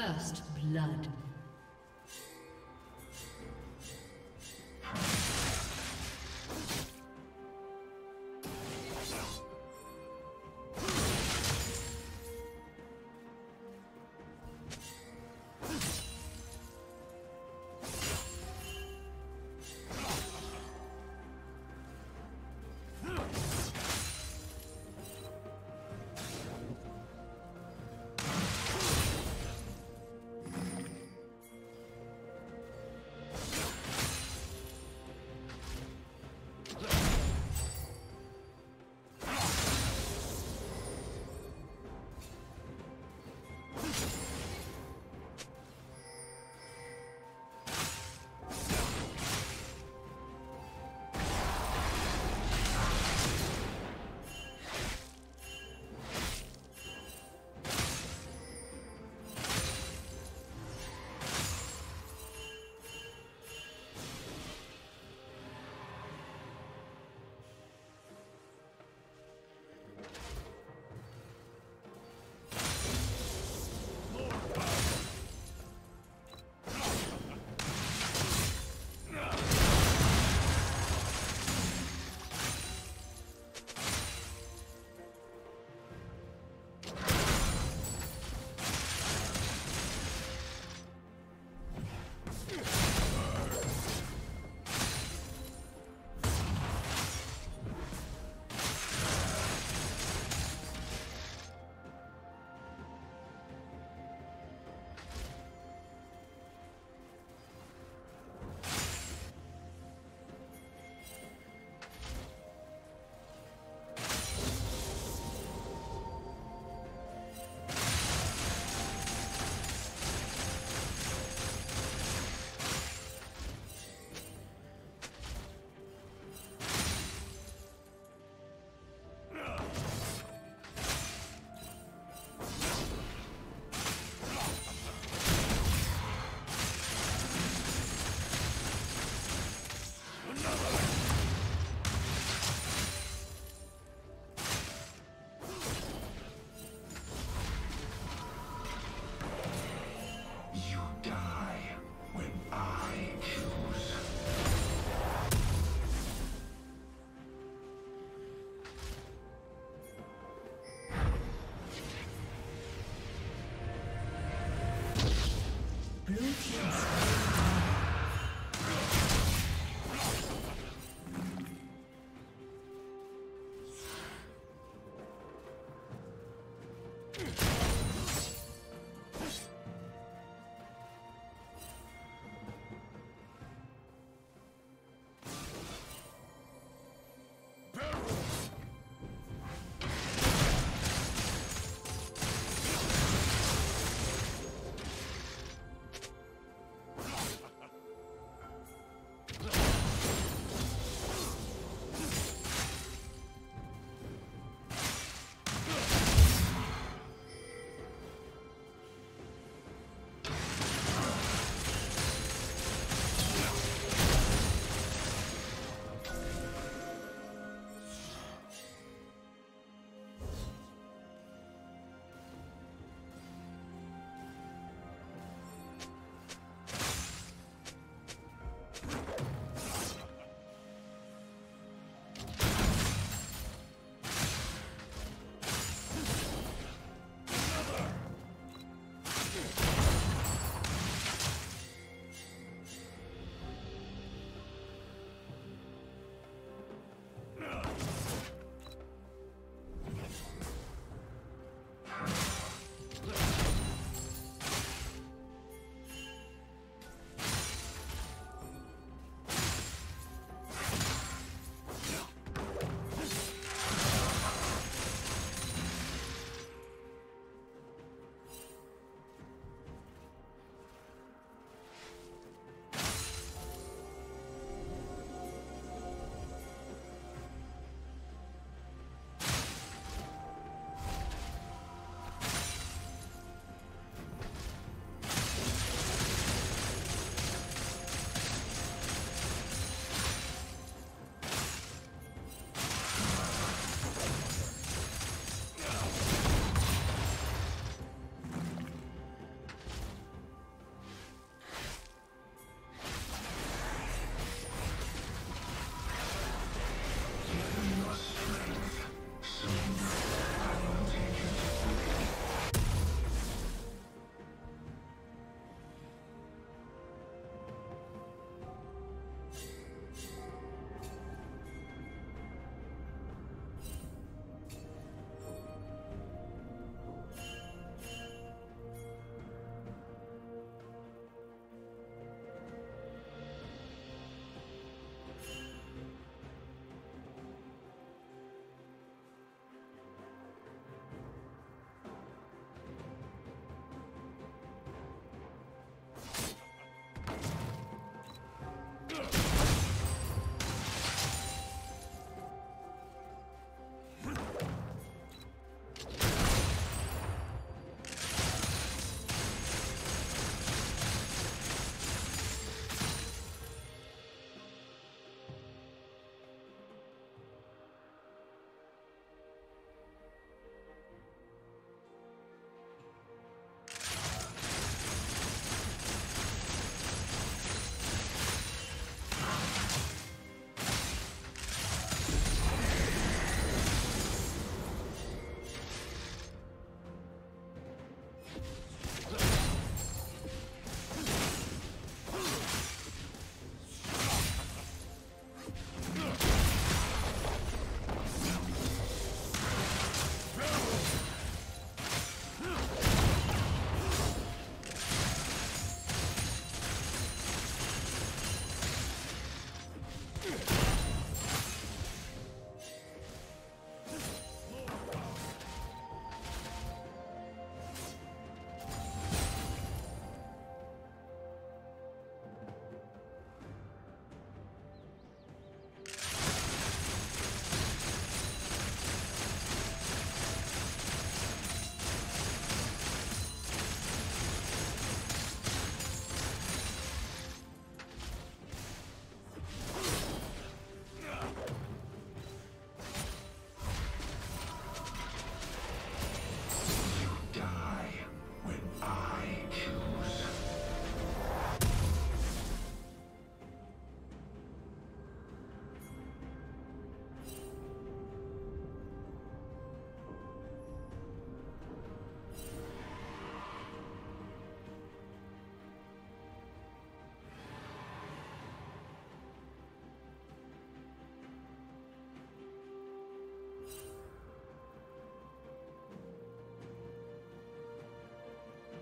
First blood.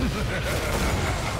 Ha ha ha ha ha!